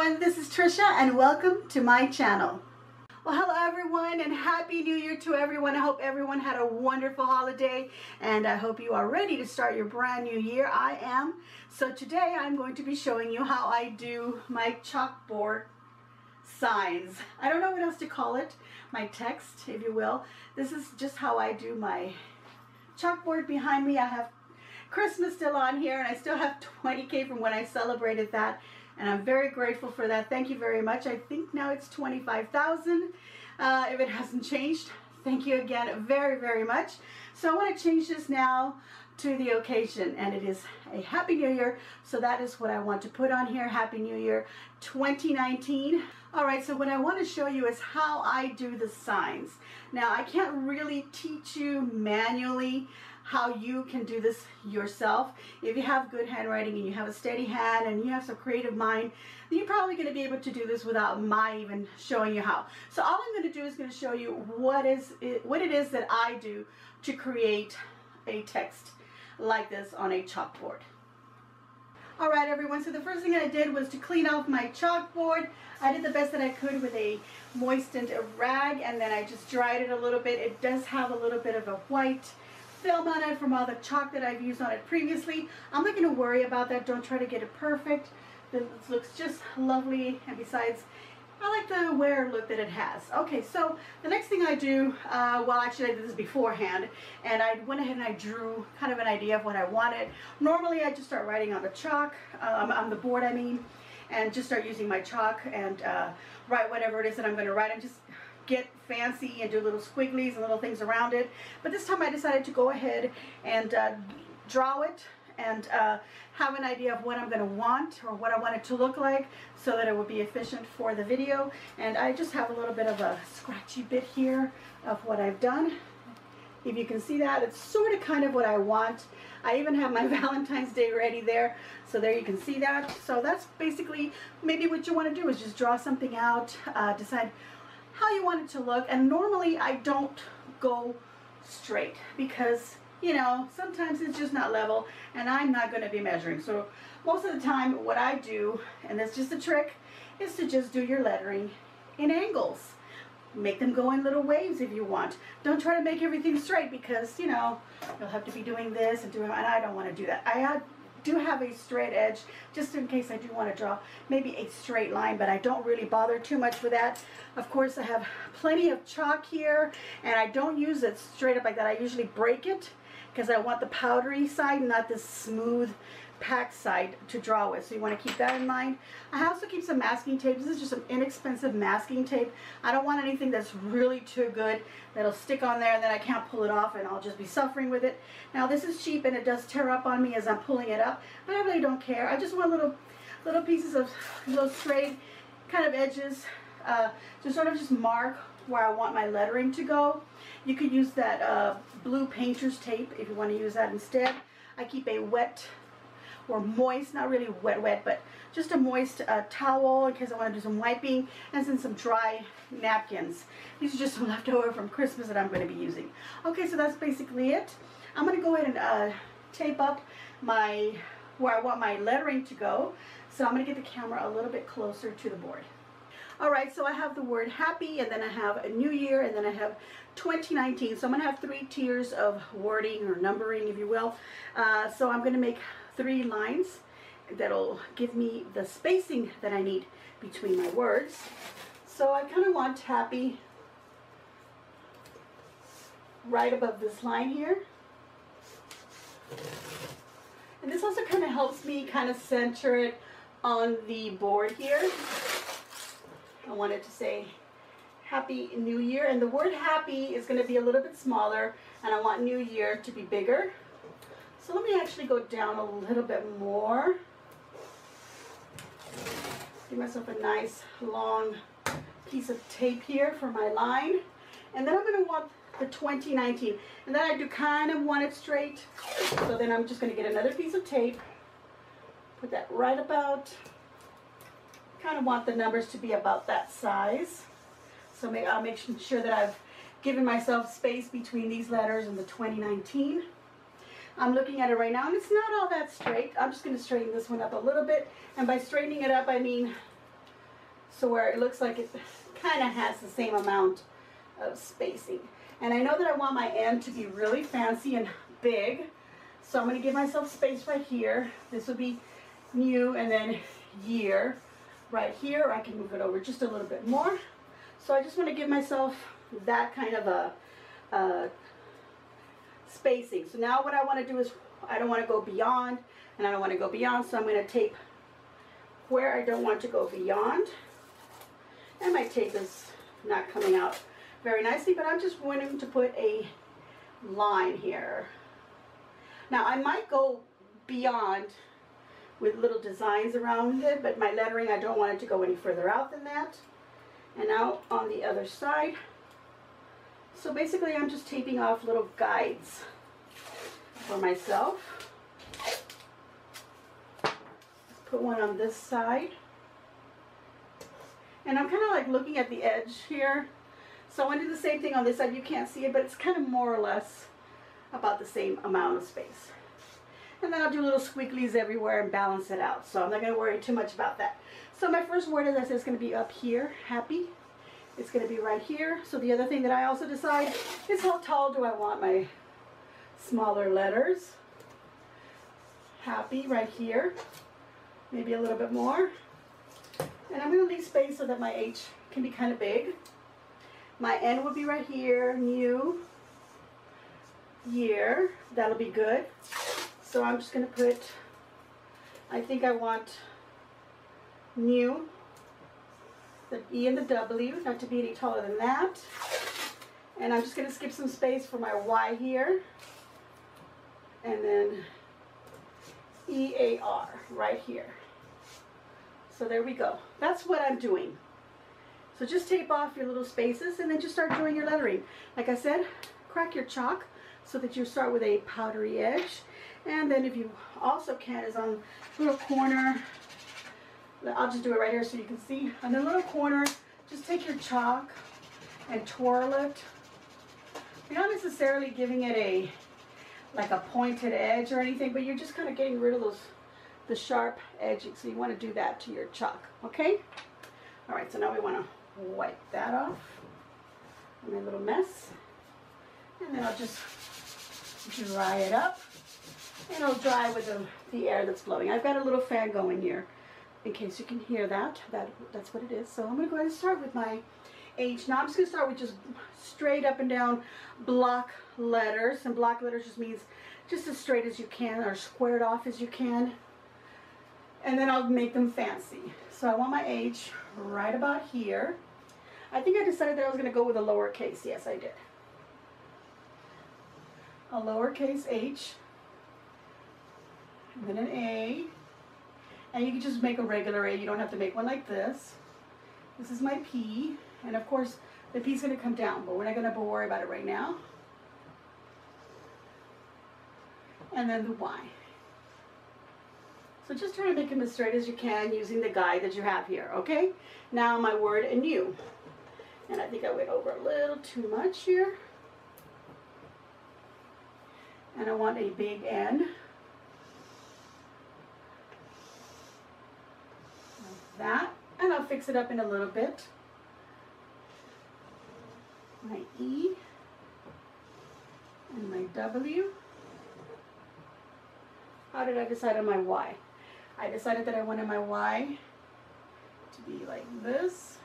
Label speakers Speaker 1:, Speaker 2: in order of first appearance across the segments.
Speaker 1: everyone, this is Tricia and welcome to my channel. Well, hello everyone and Happy New Year to everyone. I hope everyone had a wonderful holiday and I hope you are ready to start your brand new year. I am. So today I'm going to be showing you how I do my chalkboard signs. I don't know what else to call it, my text, if you will. This is just how I do my chalkboard behind me. I have Christmas still on here and I still have 20K from when I celebrated that and I'm very grateful for that. Thank you very much. I think now it's 25,000 uh, if it hasn't changed. Thank you again very, very much. So I want to change this now to the occasion and it is a Happy New Year. So that is what I want to put on here. Happy New Year 2019. All right, so what I want to show you is how I do the signs. Now I can't really teach you manually how you can do this yourself. If you have good handwriting and you have a steady hand and you have some creative mind, you're probably going to be able to do this without my even showing you how. So all I'm going to do is going to show you what is it, what it is that I do to create a text like this on a chalkboard. Alright everyone, so the first thing I did was to clean off my chalkboard. I did the best that I could with a moistened rag and then I just dried it a little bit. It does have a little bit of a white film on it from all the chalk that I've used on it previously. I'm not going to worry about that. Don't try to get it perfect. This looks just lovely. And besides, I like the wear look that it has. Okay, so the next thing I do, uh, well actually I did this beforehand, and I went ahead and I drew kind of an idea of what I wanted. Normally I just start writing on the chalk, um, on the board I mean, and just start using my chalk and uh, write whatever it is that I'm going to write and just get fancy and do little squigglies and little things around it. But this time I decided to go ahead and uh, draw it and uh, have an idea of what I'm going to want or what I want it to look like so that it would be efficient for the video. And I just have a little bit of a scratchy bit here of what I've done. If you can see that, it's sort of kind of what I want. I even have my Valentine's Day ready there. So there you can see that. So that's basically maybe what you want to do is just draw something out, uh, decide how you want it to look. And normally I don't go straight because, you know, sometimes it's just not level and I'm not going to be measuring. So most of the time what I do, and that's just a trick, is to just do your lettering in angles. Make them go in little waves if you want. Don't try to make everything straight because, you know, you'll have to be doing this and doing, and I don't want to do that. I do have a straight edge just in case I do want to draw maybe a straight line but I don't really bother too much with that. Of course I have plenty of chalk here and I don't use it straight up like that. I usually break it because I want the powdery side not this smooth packed side to draw with. So you want to keep that in mind. I also keep some masking tape. This is just some inexpensive masking tape. I don't want anything that's really too good that'll stick on there and then I can't pull it off and I'll just be suffering with it. Now this is cheap and it does tear up on me as I'm pulling it up, but I really don't care. I just want little little pieces of little straight kind of edges uh, to sort of just mark where I want my lettering to go. You could use that uh, blue painter's tape if you want to use that instead. I keep a wet or moist, not really wet wet, but just a moist uh, towel in case I want to do some wiping, and then some dry napkins. These are just some leftover from Christmas that I'm going to be using. Okay, so that's basically it. I'm going to go ahead and uh, tape up my where I want my lettering to go. So I'm going to get the camera a little bit closer to the board. All right, so I have the word happy, and then I have a new year, and then I have 2019. So I'm going to have three tiers of wording or numbering, if you will. Uh, so I'm going to make three lines that'll give me the spacing that I need between my words. So I kind of want happy right above this line here. And this also kind of helps me kind of center it on the board here. I wanted to say Happy New Year. And the word happy is going to be a little bit smaller. And I want New Year to be bigger. So let me actually go down a little bit more. Give myself a nice long piece of tape here for my line. And then I'm going to want the 2019. And then I do kind of want it straight. So then I'm just going to get another piece of tape. Put that right about, kind of want the numbers to be about that size. So I'll make sure that I've given myself space between these letters and the 2019. I'm looking at it right now and it's not all that straight. I'm just going to straighten this one up a little bit. And by straightening it up, I mean so where it looks like it kind of has the same amount of spacing. And I know that I want my end to be really fancy and big, so I'm going to give myself space right here. This would be new and then year right here. I can move it over just a little bit more. So I just want to give myself that kind of a, a spacing. So now what I want to do is I don't want to go beyond and I don't want to go beyond so I'm going to tape where I don't want to go beyond. And my tape is not coming out very nicely but I'm just wanting to put a line here. Now I might go beyond with little designs around it but my lettering I don't want it to go any further out than that. And now on the other side so basically I'm just taping off little guides for myself. Put one on this side. And I'm kind of like looking at the edge here. So I want to do the same thing on this side. You can't see it, but it's kind of more or less about the same amount of space. And then I'll do little squigglies everywhere and balance it out. So I'm not going to worry too much about that. So my first word, as I said, is going to be up here, happy. It's going to be right here. So the other thing that I also decide is how tall do I want my smaller letters. Happy right here. Maybe a little bit more. And I'm going to leave space so that my H can be kind of big. My N will be right here, new, year. That'll be good. So I'm just going to put, I think I want new, the E and the W, not to be any taller than that. And I'm just going to skip some space for my Y here and then E-A-R right here. So there we go. That's what I'm doing. So just tape off your little spaces and then just start doing your lettering. Like I said, crack your chalk so that you start with a powdery edge. And then if you also can is on the little corner, I'll just do it right here so you can see. On the little corner, just take your chalk and twirl it. You're not necessarily giving it a like a pointed edge or anything, but you're just kind of getting rid of those, the sharp edges. So you want to do that to your chalk, okay? All right, so now we want to wipe that off. My little mess. And then I'll just dry it up. And it'll dry with the, the air that's blowing. I've got a little fan going here in case you can hear that. that that's what it is. So I'm going to go ahead and start with my H. Now I'm just going to start with just straight up and down block letters. And block letters just means just as straight as you can or squared off as you can. And then I'll make them fancy. So I want my H right about here. I think I decided that I was going to go with a lowercase. Yes, I did. A lowercase h, and then an A, and you can just make a regular A. You don't have to make one like this. This is my P, and of course, the P is going to come down, but we're not going to worry about it right now. And then the Y. So just try to make them as straight as you can using the guide that you have here, okay? Now my word and anew. And I think I went over a little too much here. And I want a big N. Like that. And I'll fix it up in a little bit my E and my W. How did I decide on my Y? I decided that I wanted my Y to be like this.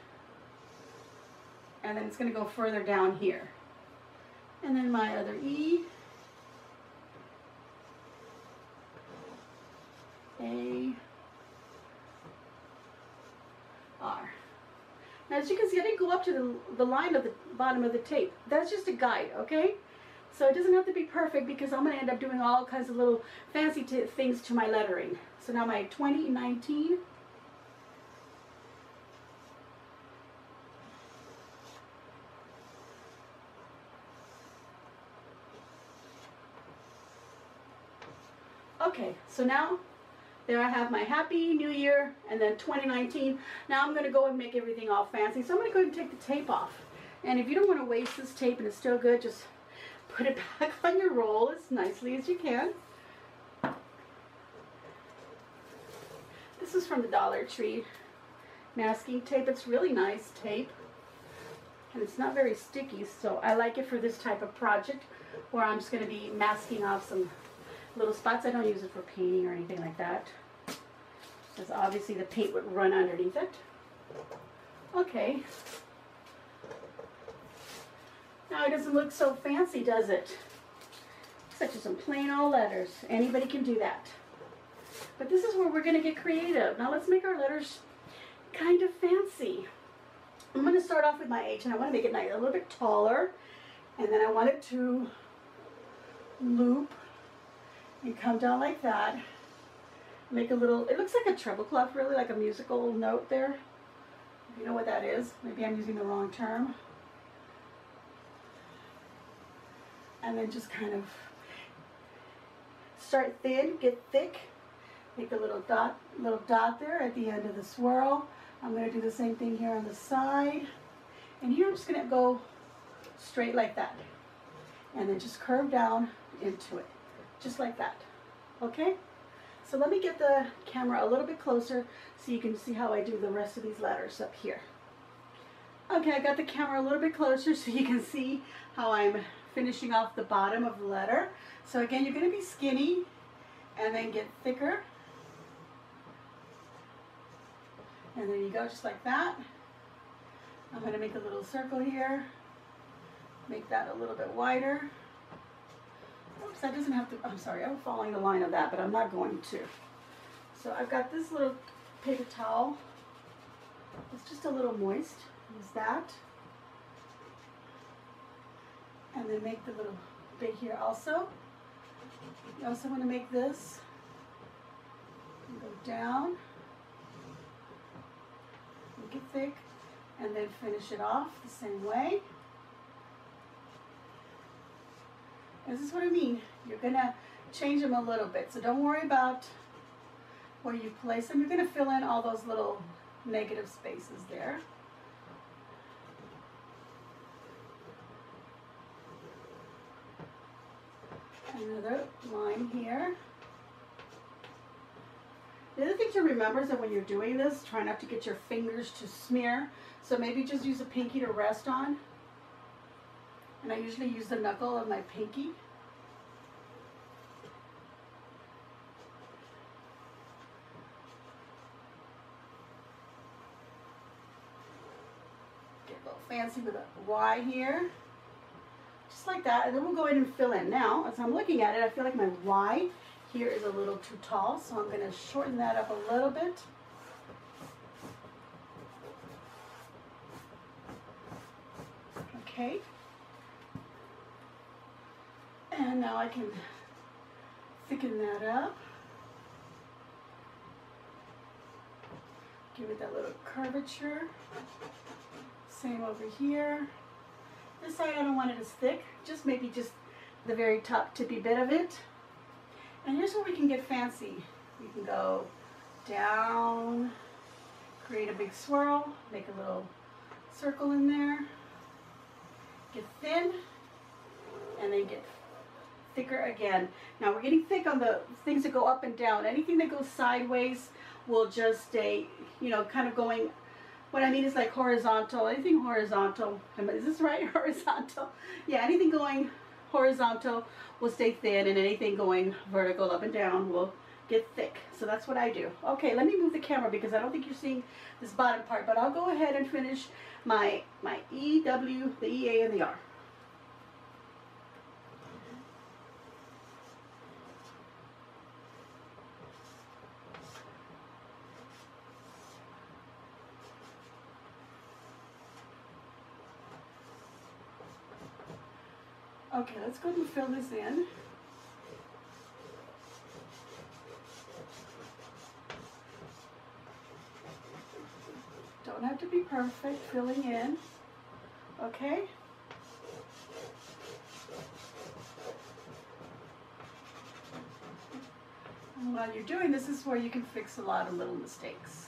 Speaker 1: And then it's going to go further down here. And then my other E. A. R. Now as you can see, I didn't go up to the, the line of the bottom of the tape. That's just a guide, okay? So it doesn't have to be perfect because I'm going to end up doing all kinds of little fancy things to my lettering. So now my 2019. Okay, so now there I have my Happy New Year and then 2019. Now I'm going to go and make everything all fancy. So I'm going to go and take the tape off. And if you don't want to waste this tape and it's still good, just put it back on your roll as nicely as you can. This is from the Dollar Tree. masking tape. It's really nice tape. And it's not very sticky, so I like it for this type of project where I'm just going to be masking off some little spots. I don't use it for painting or anything like that. Because obviously the paint would run underneath it. Okay. Now it doesn't look so fancy, does it? Such as some plain old letters. Anybody can do that. But this is where we're going to get creative. Now let's make our letters kind of fancy. I'm going to start off with my H and I want to make it a little bit taller. And then I want it to loop and come down like that. Make a little, it looks like a treble clef really, like a musical note there. You know what that is? Maybe I'm using the wrong term. And then just kind of start thin, get thick, make a little dot, little dot there at the end of the swirl. I'm going to do the same thing here on the side. And here I'm just going to go straight like that. And then just curve down into it. Just like that. Okay? So let me get the camera a little bit closer so you can see how I do the rest of these letters up here. Okay, I got the camera a little bit closer so you can see how I'm finishing off the bottom of the letter. So again, you're going to be skinny and then get thicker And there you go, just like that. I'm going to make a little circle here. Make that a little bit wider. Oops, that doesn't have to, I'm sorry, I'm following the line of that, but I'm not going to. So I've got this little paper towel. It's just a little moist. Use that. And then make the little bit here also. You also want to make this go down make it thick, and then finish it off the same way. This is what I mean. You're going to change them a little bit. So don't worry about where you place them. You're going to fill in all those little negative spaces there. Another line here. The other thing to remember is that when you're doing this, try not to get your fingers to smear. So maybe just use a pinky to rest on. And I usually use the knuckle of my pinky. Get a little fancy with a Y here. Just like that. And then we'll go ahead and fill in. Now, as I'm looking at it, I feel like my Y here is a little too tall, so I'm going to shorten that up a little bit. Okay. And now I can thicken that up. Give it that little curvature. Same over here. This side I don't want it as thick, just maybe just the very top tippy bit of it. And here's where we can get fancy. We can go down, create a big swirl, make a little circle in there, get thin, and then get thicker again. Now we're getting thick on the things that go up and down. Anything that goes sideways will just stay, you know, kind of going, what I mean is like horizontal, anything horizontal, is this right, horizontal? Yeah, anything going horizontal will stay thin and anything going vertical up and down will get thick. So that's what I do. Okay, let me move the camera because I don't think you're seeing this bottom part, but I'll go ahead and finish my, my E, W, the E, A, and the R. Okay, let's go ahead and fill this in. Don't have to be perfect, filling in. Okay? And while you're doing this, this is where you can fix a lot of little mistakes.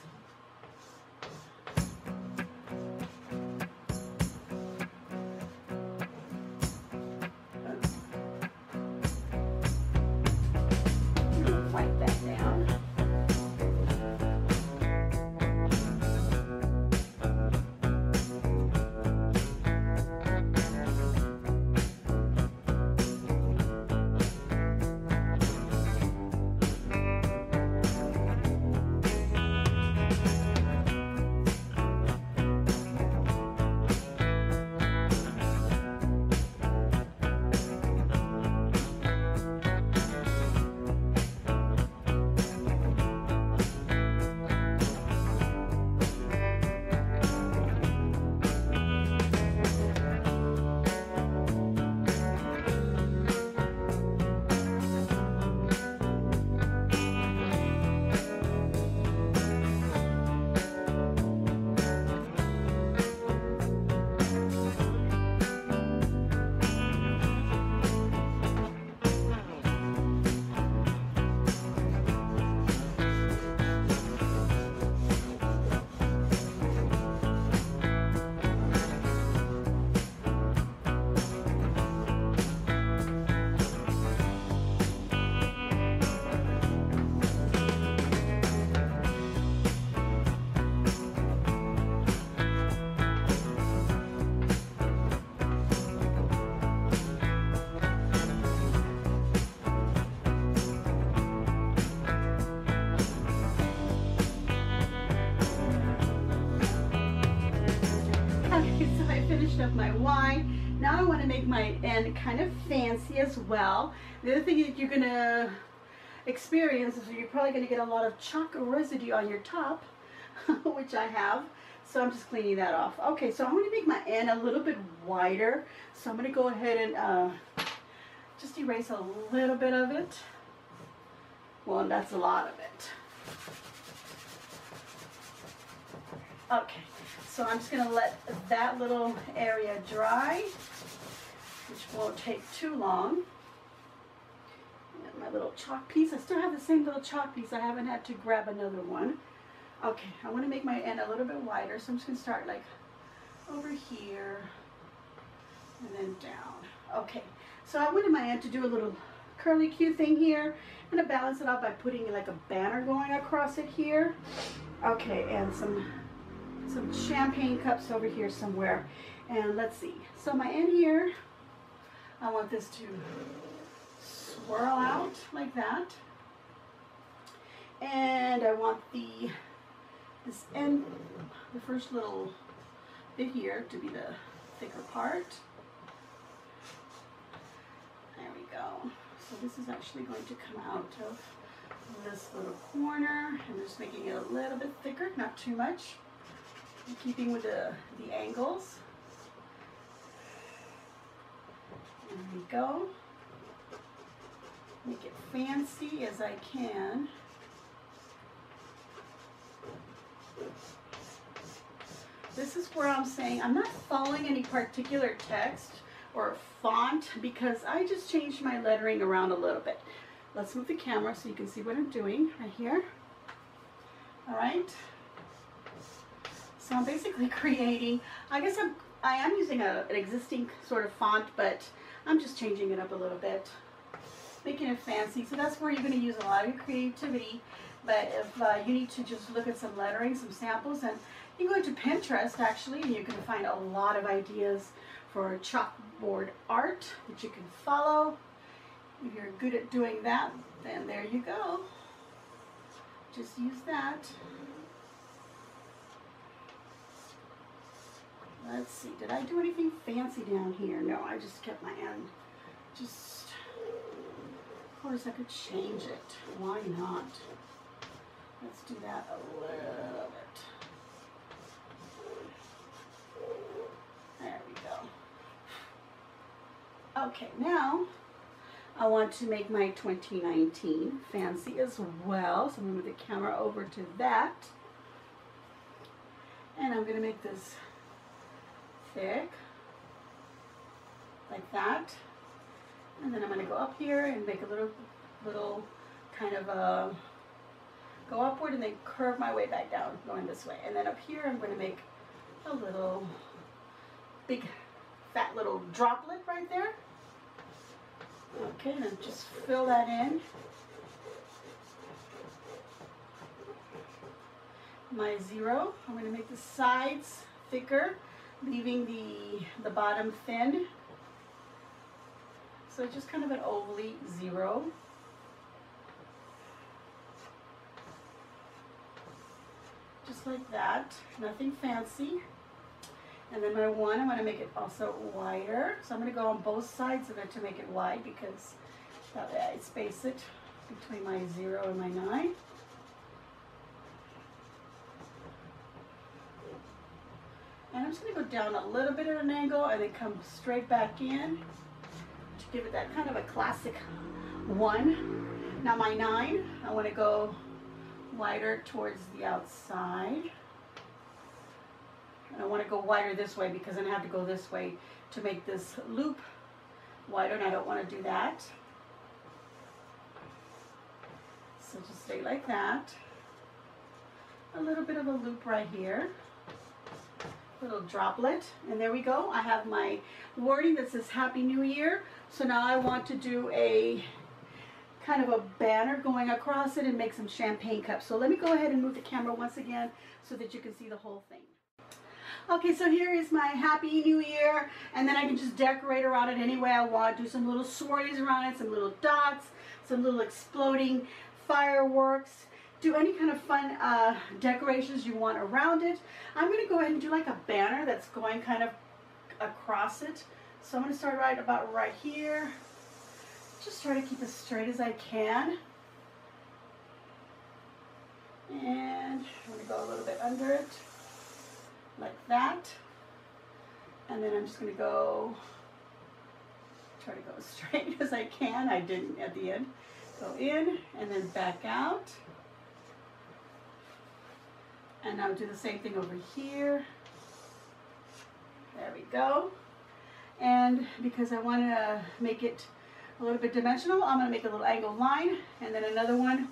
Speaker 1: Of my wine. Now I want to make my end kind of fancy as well. The other thing that you're going to experience is you're probably going to get a lot of chalk residue on your top, which I have. So I'm just cleaning that off. Okay, so I'm going to make my end a little bit wider. So I'm going to go ahead and uh, just erase a little bit of it. Well, that's a lot of it. Okay, so I'm just gonna let that little area dry, which won't take too long. And my little chalk piece, I still have the same little chalk piece. I haven't had to grab another one. Okay, I wanna make my end a little bit wider, so I'm just gonna start like over here and then down. Okay, so I wanted my end to do a little curly Q thing here. I'm gonna balance it out by putting like a banner going across it here. Okay, and some some champagne cups over here somewhere. And let's see. So my end here, I want this to swirl out like that. And I want the this end, the first little bit here to be the thicker part. There we go. So this is actually going to come out of this little corner. I'm just making it a little bit thicker, not too much keeping with the, the angles. There we go. Make it fancy as I can. This is where I'm saying I'm not following any particular text or font because I just changed my lettering around a little bit. Let's move the camera so you can see what I'm doing right here. All right. So I'm basically creating, I guess I'm, I am using a, an existing sort of font, but I'm just changing it up a little bit, making it fancy. So that's where you're going to use a lot of your creativity. But if uh, you need to just look at some lettering, some samples, and you go to Pinterest actually, and you can find a lot of ideas for chalkboard art that you can follow. If you're good at doing that, then there you go. Just use that. Let's see, did I do anything fancy down here? No, I just kept my end. Just, of course I could change it. Why not? Let's do that a little bit. There we go. Okay, now I want to make my 2019 fancy as well. So I'm going to move the camera over to that. And I'm going to make this like that. And then I'm going to go up here and make a little, little kind of a, go upward and then curve my way back down, going this way. And then up here I'm going to make a little, big, fat little droplet right there. Okay, and just fill that in. My zero, I'm going to make the sides thicker leaving the, the bottom thin. So just kind of an ovally zero. Just like that, nothing fancy. And then my one, I'm to make it also wider. So I'm going to go on both sides of it to make it wide because that way I space it between my zero and my nine. And I'm just going to go down a little bit at an angle and then come straight back in to give it that kind of a classic one. Now my nine, I want to go wider towards the outside. And I want to go wider this way because then I have to go this way to make this loop wider and I don't want to do that. So just stay like that. A little bit of a loop right here little droplet and there we go. I have my wording that says Happy New Year. So now I want to do a kind of a banner going across it and make some champagne cups. So let me go ahead and move the camera once again so that you can see the whole thing. Okay so here is my Happy New Year and then I can just decorate around it any way I want do some little swirlies around it some little dots some little exploding fireworks do any kind of fun uh, decorations you want around it. I'm going to go ahead and do like a banner that's going kind of across it. So I'm going to start right about right here. Just try to keep as straight as I can. And I'm going to go a little bit under it, like that. And then I'm just going to go, try to go as straight as I can. I didn't at the end. Go in and then back out. And I'll do the same thing over here. There we go. And because I want to make it a little bit dimensional, I'm going to make a little angled line and then another one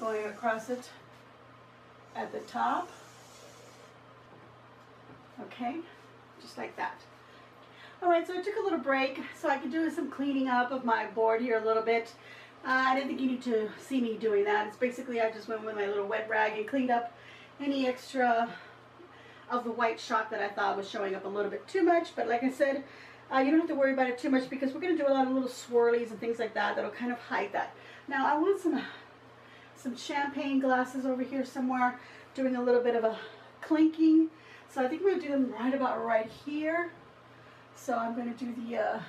Speaker 1: going across it at the top. Okay, just like that. All right, so I took a little break so I could do some cleaning up of my board here a little bit. Uh, I didn't think you need to see me doing that. It's basically I just went with my little wet rag and cleaned up any extra of the white chalk that I thought was showing up a little bit too much. But like I said, uh, you don't have to worry about it too much because we're going to do a lot of little swirlies and things like that that'll kind of hide that. Now I want some some champagne glasses over here somewhere doing a little bit of a clinking. So I think we're going to do them right about right here. So I'm going to do the uh,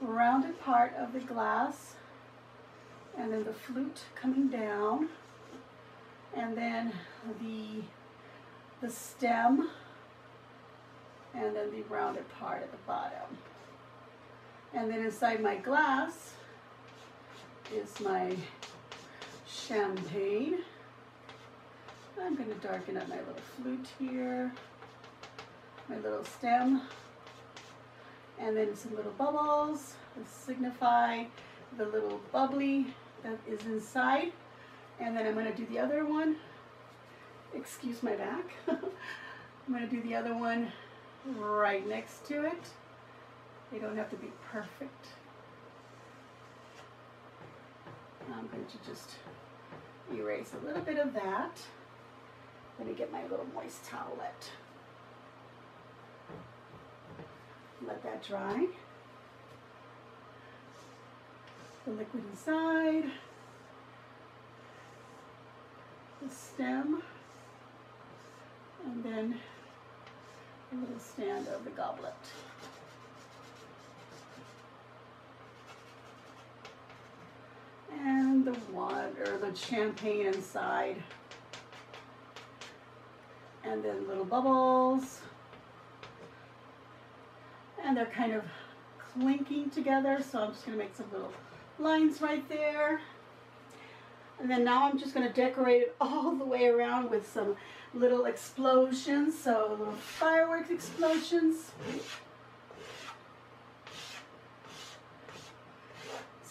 Speaker 1: rounded part of the glass and then the flute coming down and then the the stem and then the rounded part at the bottom and then inside my glass is my champagne. I'm going to darken up my little flute here, my little stem, and then some little bubbles to signify the little bubbly that is inside. And then I'm going to do the other one. Excuse my back. I'm going to do the other one right next to it. They don't have to be perfect. I'm going to just erase a little bit of that. Let me get my little moist towelette. Let that dry. The liquid inside. The stem. And then a little stand of the goblet. and the water, the champagne inside. And then little bubbles. And they're kind of clinking together, so I'm just gonna make some little lines right there. And then now I'm just gonna decorate it all the way around with some little explosions, so little fireworks explosions.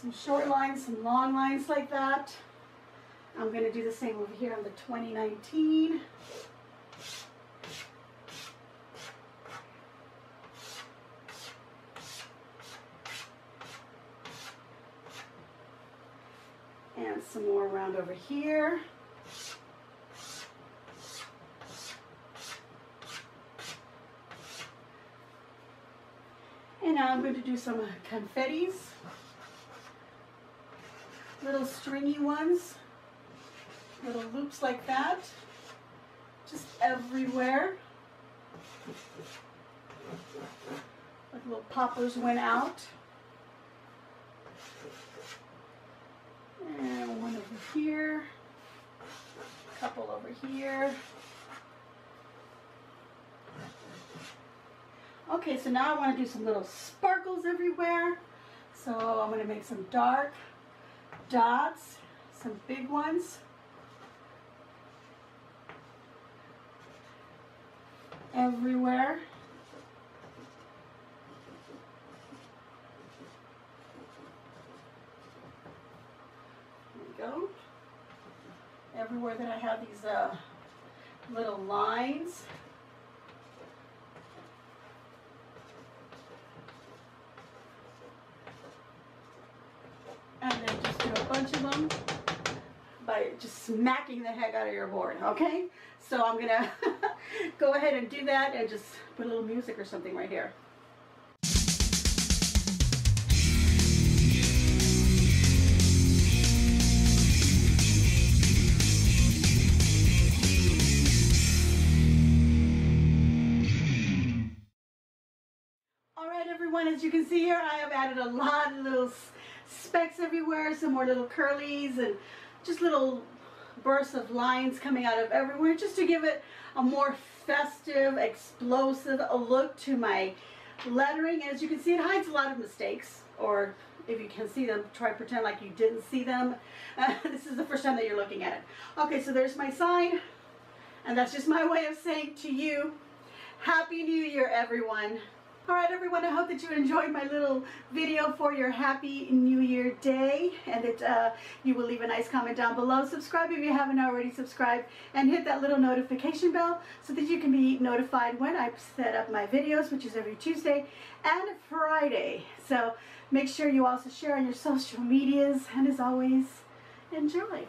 Speaker 1: some short lines, some long lines like that. I'm going to do the same over here on the 2019. And some more around over here. And now I'm going to do some uh, confettis little stringy ones, little loops like that, just everywhere. Like little poppers went out. And one over here, a couple over here. Okay, so now I want to do some little sparkles everywhere. So I'm going to make some dark dots, some big ones. Everywhere. Everywhere that I have these uh, little lines. And then just do a bunch of them by just smacking the heck out of your board, okay? So I'm gonna go ahead and do that and just put a little music or something right here. Can see here, I have added a lot of little specks everywhere, some more little curlies and just little bursts of lines coming out of everywhere just to give it a more festive, explosive look to my lettering. As you can see, it hides a lot of mistakes or if you can see them, try pretend like you didn't see them. Uh, this is the first time that you're looking at it. Okay, so there's my sign. And that's just my way of saying to you, Happy New Year, everyone. All right, everyone, I hope that you enjoyed my little video for your Happy New Year day and that uh, you will leave a nice comment down below. Subscribe if you haven't already subscribed and hit that little notification bell so that you can be notified when I set up my videos, which is every Tuesday and Friday. So make sure you also share on your social medias and as always, enjoy.